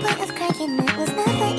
the point of cracking it was nothing.